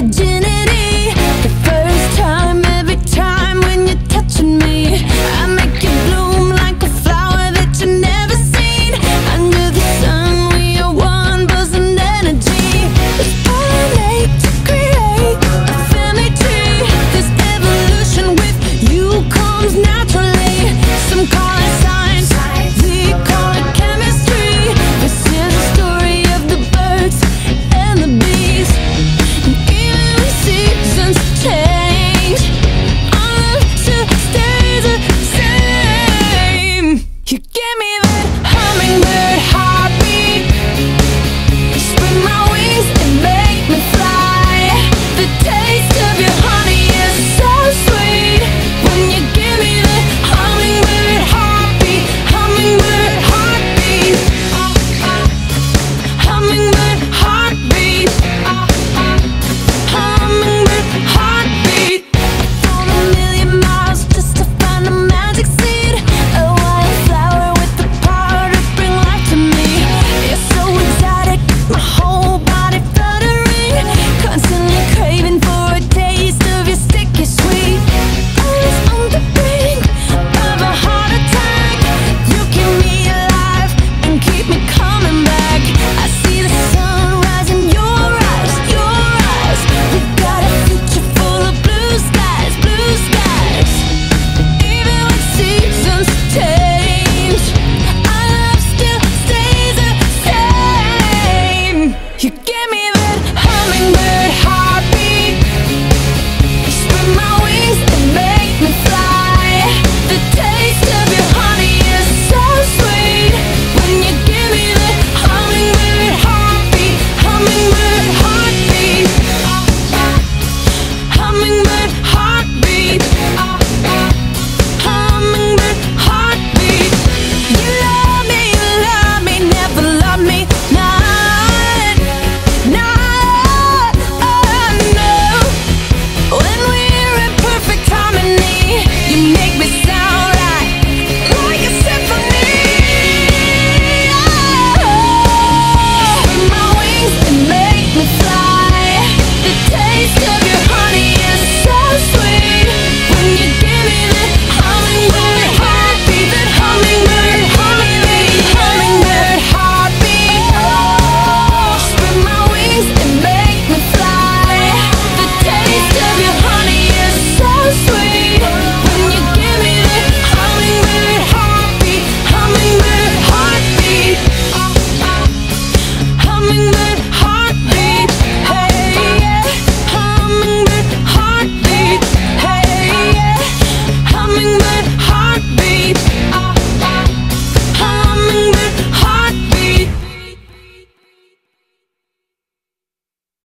Just me fly.